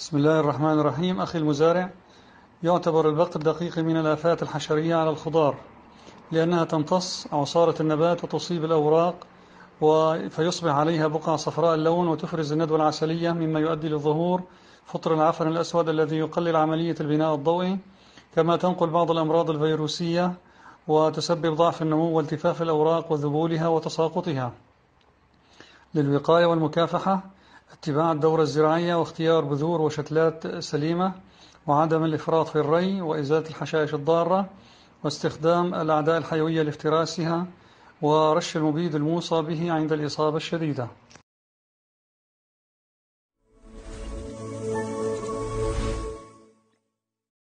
بسم الله الرحمن الرحيم. أخي المزارع يعتبر البق الدقيق من الآفات الحشرية على الخضار لأنها تمتص عصارة النبات وتصيب الأوراق فيصبح عليها بقع صفراء اللون وتفرز الندوة العسلية مما يؤدي للظهور. فطر العفن الأسود الذي يقلل عملية البناء الضوئي كما تنقل بعض الأمراض الفيروسية وتسبب ضعف النمو والتفاف الأوراق وذبولها وتساقطها. للوقاية والمكافحة اتباع الدورة الزراعية واختيار بذور وشتلات سليمة وعدم الإفراط في الري وإزالة الحشائش الضارة واستخدام الأعداء الحيوية لافتراسها ورش المبيد الموصى به عند الإصابة الشديدة.